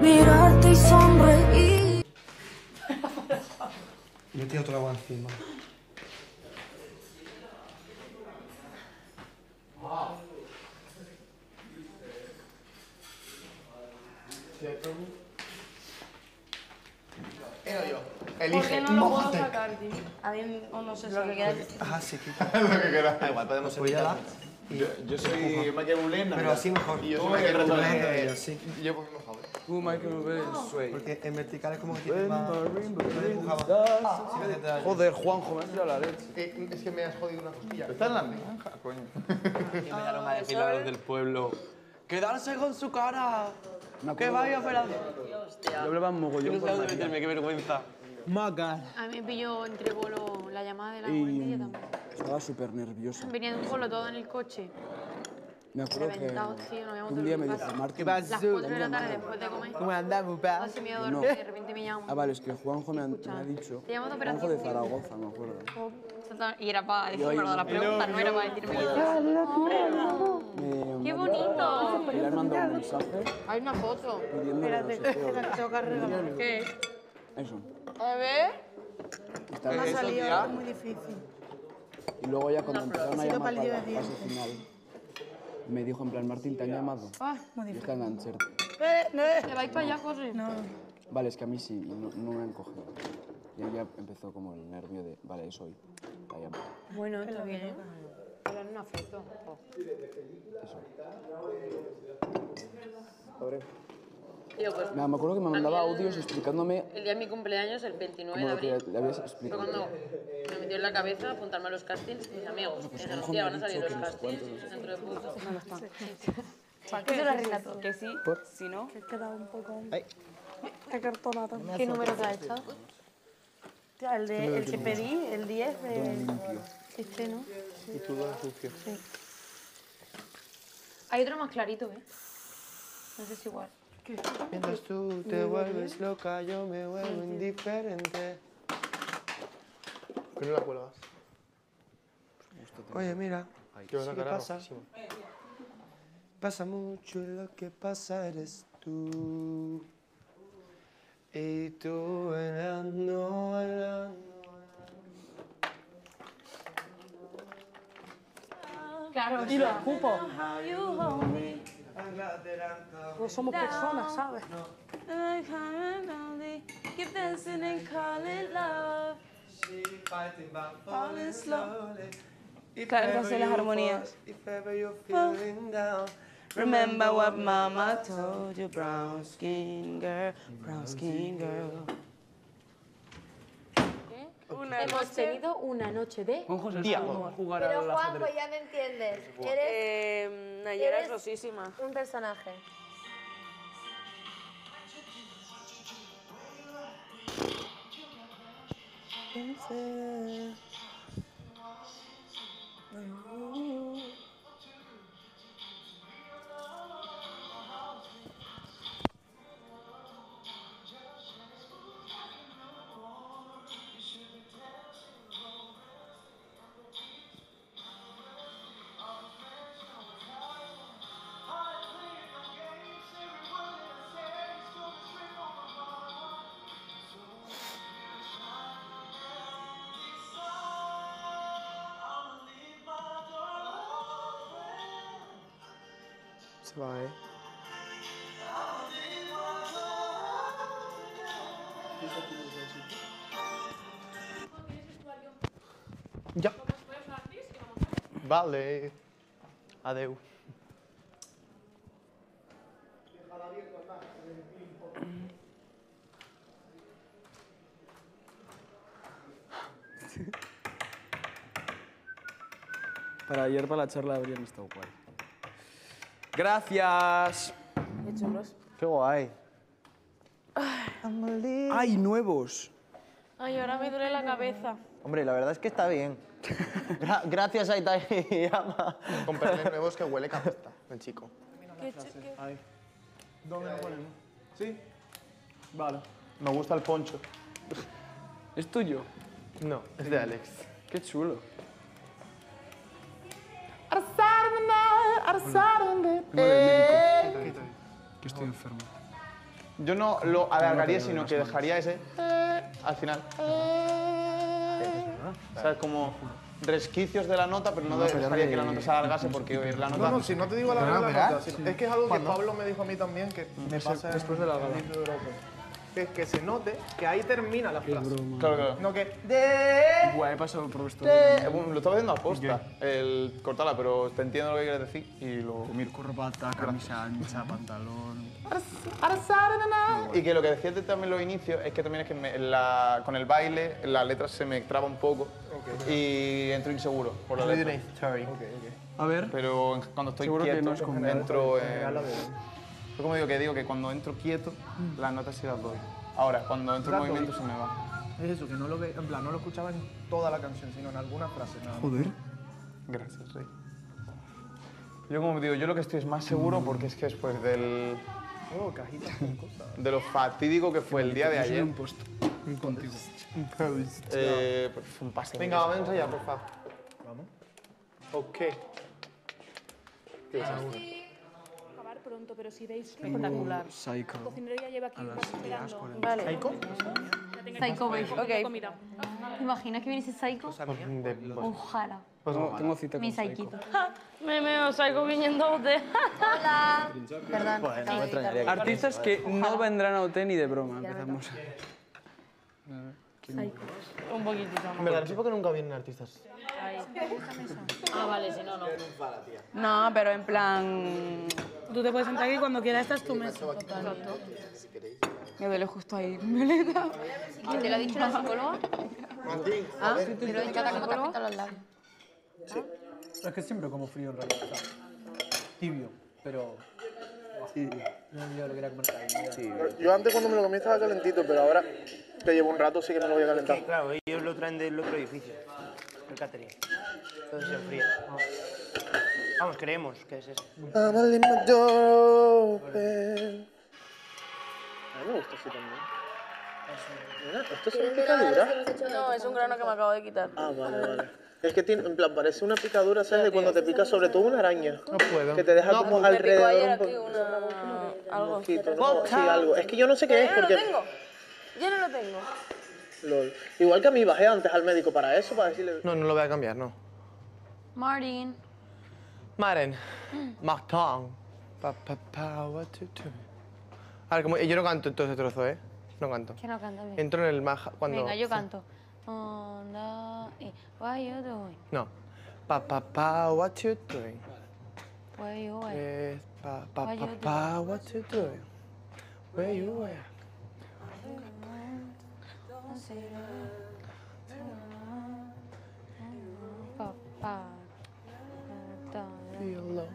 Mirarte y sonreír. Me he tirado agua encima. Elige. no lo puedo sacar, tío? A mí o no sé lo que queda. Ajá, sí, quita. Lo que quieras. Da igual, podemos Pues ya. Yo, yo soy Michael Bublé en Pero así mejor. Y yo Tú soy Michael Michael Bublé. Bublé, eh, yo sí. Yo. Who Michael Bublé Sway. Porque en vertical es como que tiene más... te da- Joder, Juanjo, me has tirado la leche. Eh, es que me has jodido una costilla. ¿Estás en la granja, coño? Y a decirle a los del pueblo, ¡quedarse con su cara! ¡Que vaya operación! Yo hablaba Yo mogollón por María. meterme, qué vergüenza. Maga. A mí me pilló entre bolo la llamada de la Y guardería también. Estaba súper nerviosa. Venía de un bolo todo en el coche. Me acuerdo que tío, un día me dijo, Martín, Las 4 de la tarde después de comer. ¿cómo andamos, pa? Así me iba a dormir de repente me. Ah, vale, es que Juanjo me, ha dicho. Te llamo de Juanjo de. Zaragoza, me acuerdo. Y era para decirme Yo- lo de las preguntas, no era para decirme Me, ¡Qué bonito! y le han mandado un mensaje Hay una foto. qué, Tengo que arreglar. ¿Qué? Eso. A ver. Está Me ha salido es muy difícil. Y luego ya cuando empezaron a llamar para la fase final, me dijo en plan, Martín, ¿te han llamado? Ah, muy Y difícil. está en Ancherte. Eh, no, eh. ¿Te vais para allá, José? No. Vale, es que a mí sí, y no, no me han cogido. Y ahí ya empezó como el nervio de, vale, es hoy. La llamo. Bueno, está bien. Pero en una foto. Eso. Tío, pues me acuerdo que me mandaba audios explicándome el día de mi cumpleaños, el 29 como de abril, le habías fue explicado. cuando me metió en la cabeza apuntarme a los castings mis amigos. pues decían, me van a ha salir los castings dentro de poco. No lo están. ¿Para Eso lo arregla todo. Que sí. Si no, Que he quedado un poco Ay. acartonada. ¿Qué número te has echado? Tía, el, de, el que pedí, el 10 de... Este, ¿no? Y tú lo sucio. Hay otro más clarito, ¿eh? No sé si igual. Mientras tú te vuelves loca, yo me vuelvo indiferente. ¿Por qué no la cuelgas? Oye, mira. ¿sí qué cara pasa? Pasa mucho y lo que pasa eres tú. Y tú bailando, bailando. Claro, Y lo ocupo. No somos personas, ¿sabes? keep dancing and call it love. Falling slowly. Claro, entonces las armonías. If ever you're feeling down. Remember what mama told you, brown skin girl, brown skin girl. Hemos tenido una noche de... A jugar Pero Juanjo, ya me entiendes. Eres Eh, Nayera es Eres- rosísima. un personaje. Se va, ¿eh? Ya. Vale. Adeu. Para ayer, para la charla, habrían estado guay. Gracias. Qué chulos. Qué guay. ¡Ay, nuevos! Ay, ahora me duele la cabeza. Hombre, la verdad es que está bien. Gra- gracias, Aitai y Ama. Con perles nuevos que huele capesta, el chico. Ahí. ¿Dónde lo ponemos? ¿Sí? Vale. Me gusta el poncho. ¿Es tuyo? No, es de Alex. Qué chulo. Night, arsar eh. Que estoy enfermo. Yo no lo alargaría, sino que dejaría ese eh, al final. Eh. ¿Sabes? Como resquicios de la nota, pero no dejaría que la nota se alargase porque la nota... No, no, si no te digo la Pero no, verdad, ¿verdad? sino- es que es algo que Pablo me dijo a mí también, que me pasa después de la gala. Que es que se note que ahí termina la frase. Claro, claro. No que de... He pasado por esto. Eh, bueno, lo estaba haciendo a posta, el cortarla, pero te entiendo lo que quieres decir y lo miro. Corbata, camisa ancha, pantalón. Y que lo que decías de también los inicios es que también es que me- la- con el baile la letra se me traba un poco y entro inseguro por la letra. A ver. Pero cuando estoy Seguro que quieto no es con- entro en... Yo como digo que digo que cuando entro quieto las notas sí las doy. Ahora, cuando entro en doy. movimiento se me va. Es eso, que no lo ve, en plan, no lo escuchaba en toda la canción, sino en alguna frase. Nada. más. Joder. Gracias, Rey. Yo como digo, yo lo que estoy es más seguro porque es que después del... Oh, cajitas con cosas. de lo fatídico que fue el día de ayer. un post. Contigo. Eh, pues fue un paseo. Venga, vamos a ensayar, por favor. Vamos. Ok. acabar pronto, pero si veis que Espectacular. Psycho. la cocinería lleva aquí esperando. Vale. ¿Psycho? Psycho tiempo, Ok. comida. ¿Te imaginas que viniese Psycho? Ojalá. Tengo, tengo cita Mi con Psycho. Psyquito. Me meo, salgo viniendo de... Hola. Perdón. acabo de quitar. Artistas que no vendrán a OT ni de broma. Empezamos. Un poquitito En más. verdad, no sé por qué nunca vienen artistas. Ah, vale, si no, no. No, pero en plan... Tú te puedes sentar aquí cuando quieras, esta es tu mesa. Me duele justo ahí, Violeta. ¿Quién te lo ha dicho la psicóloga? ¿Ah? ¿Te lo ha dicho la psicóloga? los labios. Es que siempre como frío en realidad. o sea, tibio, pero. No, yo lo quería comer caliente. Yo antes cuando me lo comí estaba calentito, pero ahora que llevo un rato sí que me lo voy a calentar. Claro, ellos lo traen del otro edificio, el catering. Entonces se enfría. Vamos, creemos que es eso. A mí me gusta así también. Mira, ¿esto es una picadura? No, es un grano que me acabo de quitar. Ah, vale, vale. Es que tiene, en plan, parece una picadura, ¿sabes? De cuando te pica sobre todo una araña. No puedo. Que te deja como Me picó ayer alrededor aquí una... algo. poquito, ¿no? Sí, algo. Es que yo no sé qué es Yo no lo porque... tengo. Yo no lo tengo. Lol. Igual que a mí bajé antes al médico para eso, para decirle... No, no lo voy a cambiar, no. Martin. Maren. Martin. Pa, pa, pa, what to do. A ver, como, yo no canto todo ese trozo, ¿eh? No canto. Que no canta bien. Entro en el maja cuando... Venga, yo canto. Onda, eh, what you doing? No. Pa, pa, pa, what you doing? Where you at? Eh, pa, pa, What pa, pa, what you doing? Where you at? Papá. Be alone.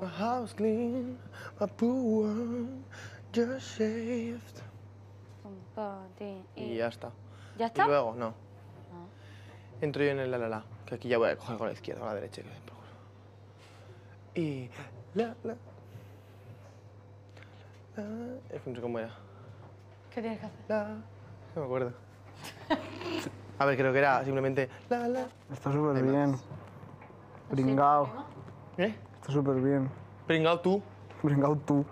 My house clean, my pool warm, just shaved. Compartir. Y ya está. ¿Ya está? Y luego, no. Entro yo en el la la la, que aquí ya voy a coger con la izquierda o la derecha. que. Y la la. la es que no sé cómo era. ¿Qué tienes que hacer? La. No me acuerdo. A ver, creo que era simplemente la la. Está súper bien. Pringao. ¿Eh? Está súper bien. Pringao tú. Pringao tú.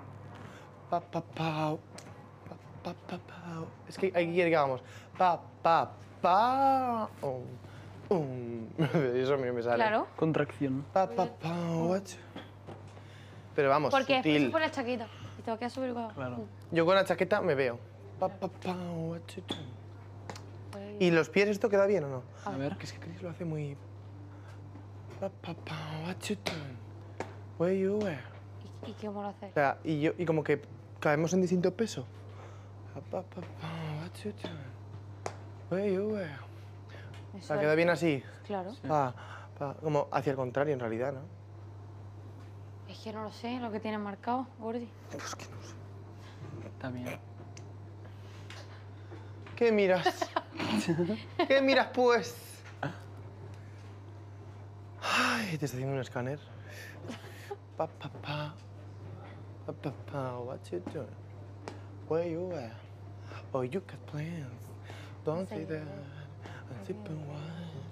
Pa pa pa. Pa pa pa pa. Es que aquí quiere que hagamos. Pa pa pa. Um, um. Eso a mí no me sale. Claro. Contracción. Pa pa pa. What? Pero vamos, Porque sutil. se pone la chaqueta. Y te va a quedar súper igual. Claro. Yo con la chaqueta me veo. Pa pa pa. What you do? ¿Y los pies esto queda bien o no? A ver. Que es que Chris lo hace muy. Pa pa pa. What you doing? Where you were? ¿Y, y cómo lo haces? O sea, y, yo, y como que caemos en distinto peso. Pa, pa, pa, pa, what you doing? Where you were? O sea, queda bien así. Claro. Pa, pa, como hacia el contrario, en realidad, ¿no? Es que no lo sé, lo que tienes marcado, Gordi. Pues que no sé. Está bien. ¿Qué miras? ¿Qué miras, pues? Ay, te está haciendo un escáner. Pa, pa, pa. Pa, pa, pa, what you doing? Where you at? Oh, you got plans. Don't say that. I'm sipping wine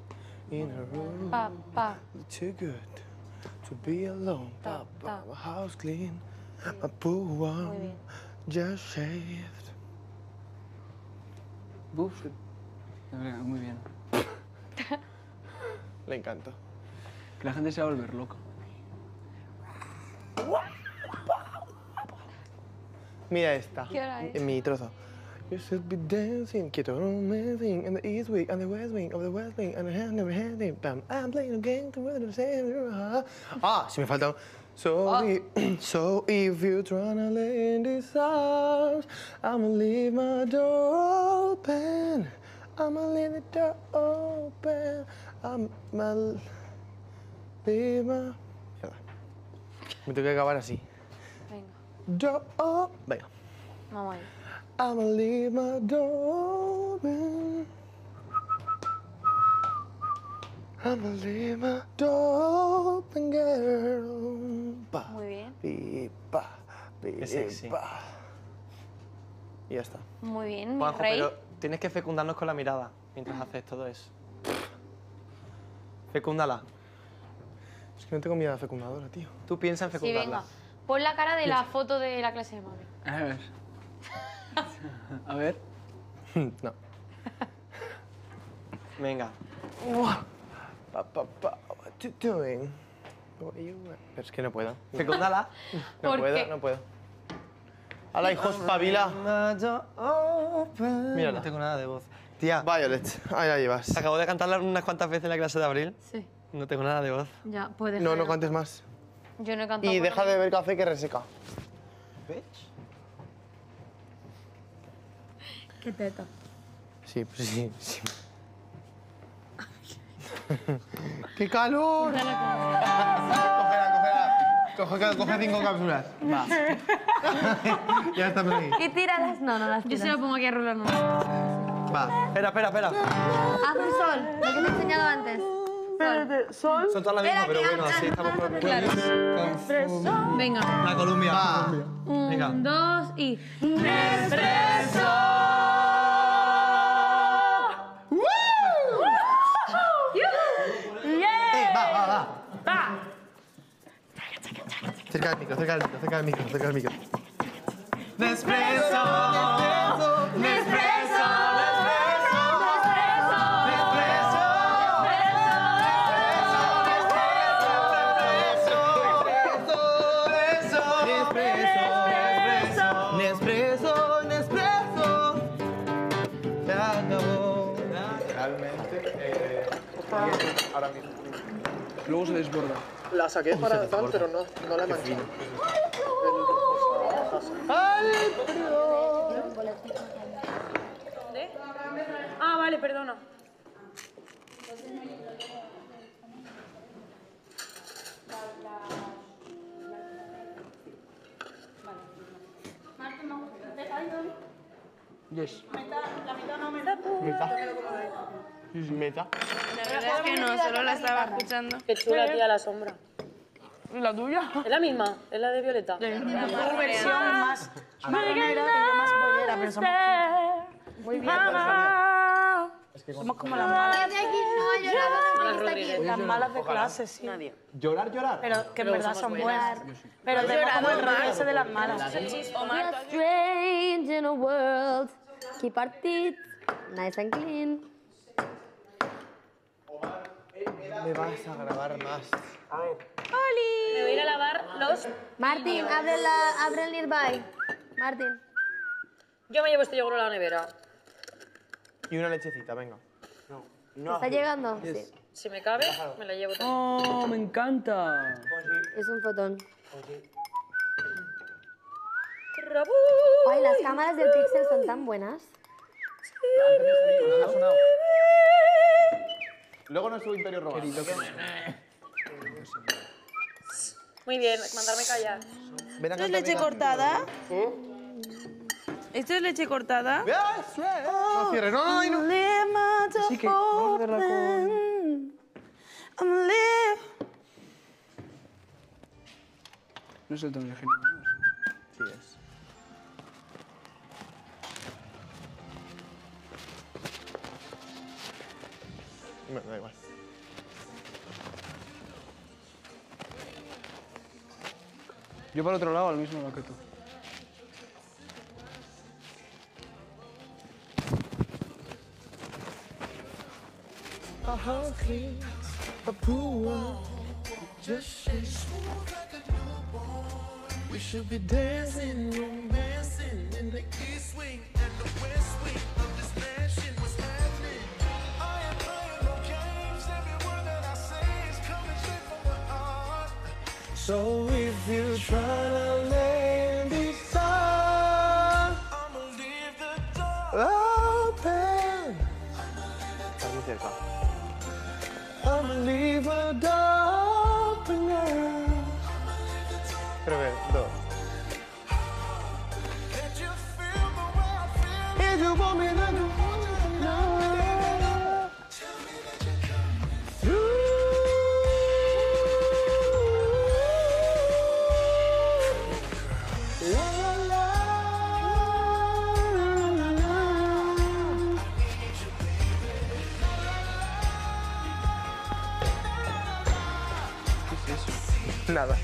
in a room. Pa, pa. Too good to be alone. Ta, Pa, ta. pa, my house clean, my pool warm, just shaved. Buf. Muy bien. Le encanta. Que la gente se va a volver loca. Mira esta. ¿Qué hora es? En mi trozo. You should be dancing, quieto, amazing, in the east wing, and the west wing, of the west wing, and the hand never handing, bam, I'm playing a game to win the same. Ah, si me falta un. So, i- so if you're tryna lay in these arms, I'ma leave my door open. I'ma leave the door open. I'ma Mierda. Me tengo que acabar así. Venga, Door open. Venga. vamos ahí. I'ma leave my door open. I'ma leave my door open, girl. Pa, Muy bien. pi, pa, pi, Qué sexy. pa. Y ya está. Muy bien, mi Juanjo, rey. pero tienes que fecundarnos con la mirada mientras haces todo eso. Fecúndala. Es que no tengo miedo a la fecundadora, tío. Tú piensa en Sí, fecundarla. venga. Pon la cara de la foto de la clase de mami. A ver. A ver. no. Venga. Pa, pa, pa, what you doing? What you wa- Pero es que no puedo. Fecúndala. No ¿Por puedo, qué? no puedo. ¡Hala, hijos, pabila! Mira, no tengo nada de voz. Tía, Violet, ahí la llevas. acabo de cantarla unas cuantas veces en la clase de abril. Sí. No tengo nada de voz. Ya, puedes. No, no cantes más. Yo no he cantado. Y por deja de beber café que reseca. Qué teta. Sí, pues sí, sí. ¡Qué calor! Cógela, cógela. Coge, coge cinco cápsulas. Va. ya estamos aquí. ¿Y tíralas? No, no las Yo tiras. se lo pongo aquí a rular. Va. Espera, espera, espera. Haz un sol, lo que te he enseñado antes. Sol. Son todas las mismas, pero bueno, así estamos con Venga. La Columbia. Va. Venga. Un, dos y. Eh, va, va, va. Cerca del micro, cerca del micro, cerca del micro, cerca del micro. Nespresso, Nespresso, Nespresso, ahora mismo. Luego se desborda. La saqué para tal, pero no, no la manché. Ah, vale, perdona. Yes. Meta. La verdad es que no, solo la estaba escuchando. Qué chula, tía, la sombra. ¿La tuya? ¿Es la misma? ¿Es la de Violeta? Tu versión más marronera y yo más bollera, pero somos muy bien. Somos como las malas, Nadie aquí no ha llorado Malas desde que está aquí. Rodríguez. las malas de clase, sí. Nadie. Llorar, llorar. Pero que en verdad son buenas. buenas. Pero tenemos como el ese de las malas. Strange in a world. Keep our teeth nice and clean. Me vas a grabar más. Me voy a ir a lavar los... Martín, abre, la, abre el nearby. Martín. Yo me llevo este yogur a la nevera. Y una lechecita, venga. ¿Está llegando? Sí. Si me cabe, me la llevo también. ¡Oh, me encanta! Es un fotón. Ay, las cámaras del Pixel son tan buenas. Luego nuestro interior robado. Muy bien, mandarme callar. Ven ¿Esto es leche cortada? ¿Esto es leche cortada? No cierres, no, no, no. Sí que vamos a verla con... No es el tono original. Sí es. Me da igual. Yo por otro lado, al mismo lado que tú. We should be dancing, romancing in the east wing and the west wing So if you try to Nada.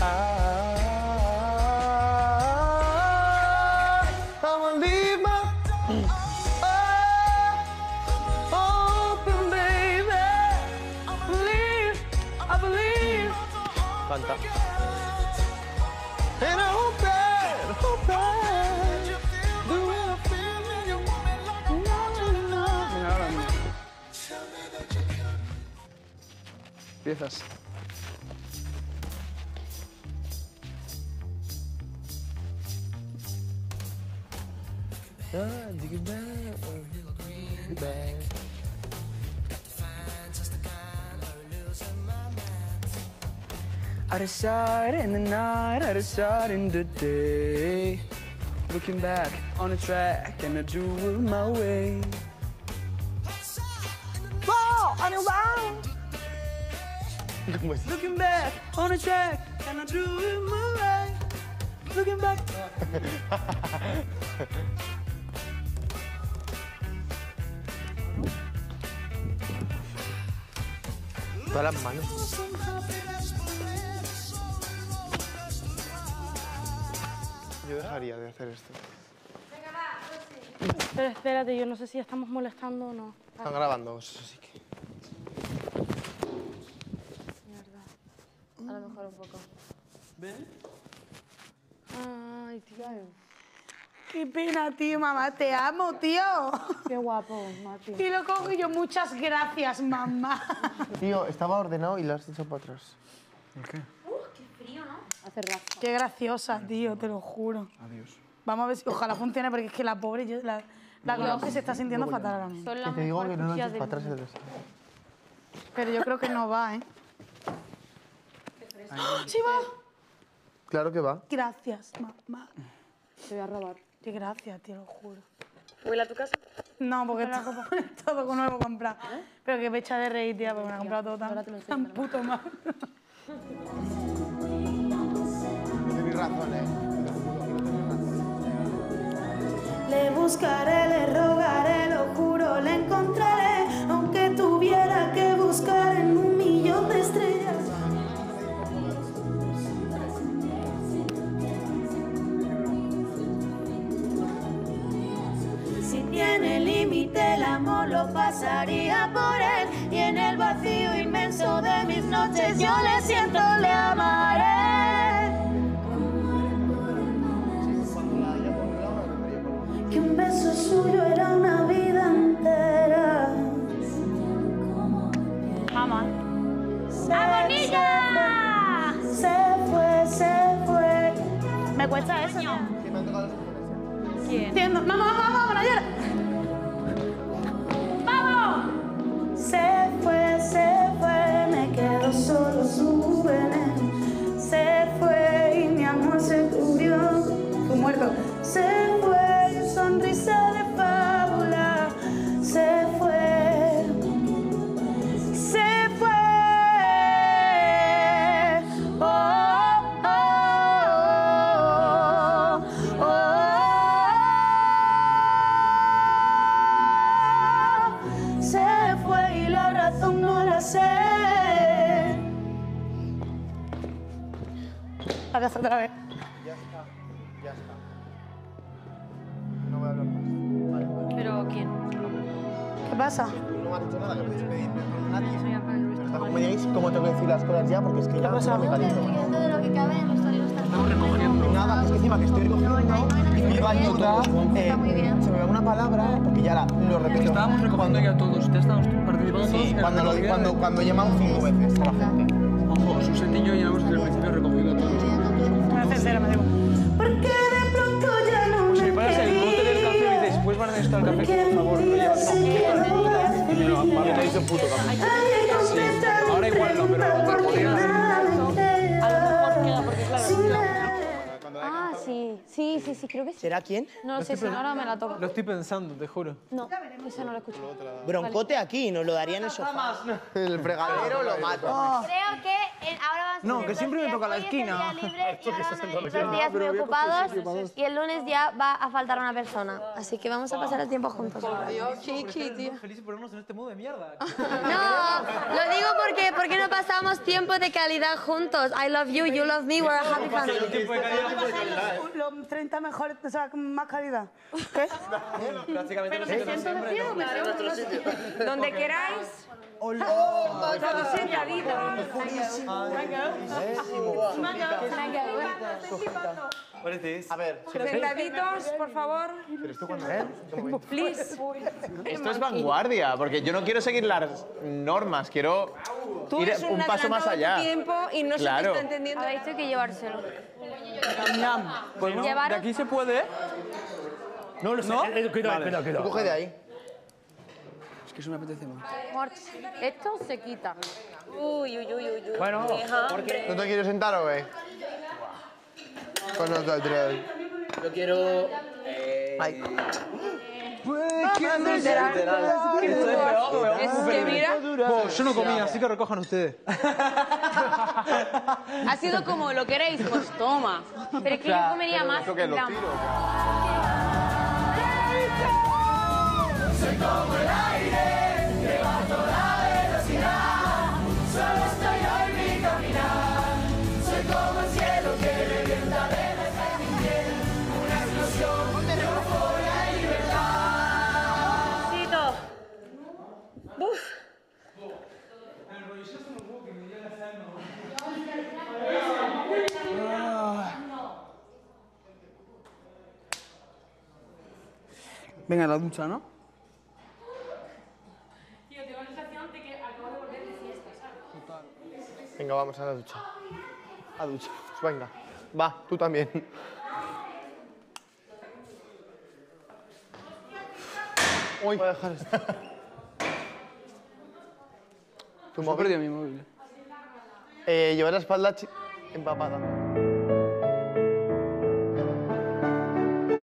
Ah, of sight in the night, out of sight in the day. Looking back on the track and I do it my way. Looking back on the track and I do it my way. Looking back. Todas las manos. Yo dejaría de hacer esto. Pero espérate, yo no sé si estamos molestando o no. Están grabando, eso sí que. Un poco. Ay, tío. Qué pena, tío, mamá, te amo, tío. Qué guapo, Mati. Y lo cojo y yo, muchas gracias, mamá. Tío, estaba ordenado y lo has hecho para atrás. ¿Por qué? Hace rato. Qué graciosa, tío, te lo juro. Adiós. Vamos a ver si ojalá funcione, porque es que la pobre, yo, la, la conozco y se está sintiendo fatal ahora mismo. Te digo que no lo del para atrás atrás. Pero yo creo que no va, ¿eh? ¡Sí va! Claro que va. Gracias, mamá. Te voy a robar. Qué gracias, te lo juro. ¿Huele a tu casa? No, porque todo, todo con nuevo comprado. Pero que me echa de reír, tía, porque me ha comprado todo tan, tan puto mal. Tienes razón, eh. Le buscaré, le rogaré, lo juro, le encontraré, el amor lo pasaría por él y en el vacío inmenso de mis noches yo le siento, le amaré. que un beso suyo era una vida entera. Mamá. Fue, Se fue, se fue. Me cuesta eso, tía. ¿Quién? Entiendo. Vamos, porque es que ya no me caliento más. Dentro de lo que cabe en los torinos está Nada, es que encima que estoy recogiendo y me iba yo todo. Eh, se me va una palabra, porque ya la, lo repito. Estábamos recogiendo ya todos, ya estábamos participando todos. Sí, cuando, lo, cuando, cuando llamamos cinco veces a la gente. Ojo, Suset y yo ya hemos desde el principio recogido a todos. La tercera, me digo. Porque de pronto ya no Si me paras el bote del café y dices, ¿puedes van a necesitar el café? Por favor, lo llevas. Y me lo vale, te hice un puto café. Sí. Sí, sí, creo que sí. ¿Será quién? No sé si ahora me la toco. Lo estoy pensando, te juro. No, ese no lo escucho. Broncote aquí, nos lo daría en el sofá. El fregadero lo mato. Creo que ahora vamos a No, que siempre me días. toca la esquina. día libre y ahora vamos a ir dos días muy ocupados y el lunes ya va a faltar una persona. Así que vamos a pasar el tiempo juntos. Chiqui, tío. Feliz por vernos en este modo de mierda. No, lo digo porque, porque no pasamos tiempo de calidad juntos. I love you, you love me, we're a happy family. Los 30 mejores, o sea, con más calidad. ¿Qué? Prácticamente los Donde queráis. Todos sentaditos. A ver, Sentaditos, por favor. ¿pero esto cuándo es? Please. Esto es vanguardia, porque yo no quiero seguir las normas, quiero Tú ir un paso más allá. tiempo y no Claro. se te está entendiendo. Habéis tenido que llevárselo. Pues no, de Llevaros- aquí se puede. No lo sé. ¿No? Cuidado, cuidado, Tú cuidado. coge de ahí. Es que eso me apetece más. Esto se quita. Uy, uy, uy, uy. uy. Bueno, porque ¿No te quieres sentar o qué? Con nosotros. yo quiero... Ay. Es que mira, Oh, yo no comía, así que recojan ustedes. ha sido como lo queréis, pues toma. Pero es que yo comería más. Que en lo plan, tiro. Venga, la ducha, ¿no? Venga, vamos a la ducha. A ducha. Venga. Va, tú también. Uy. Voy a dejar esto. ¿Tu móvil? perdido mi móvil. Eh, lleva la espalda empapada.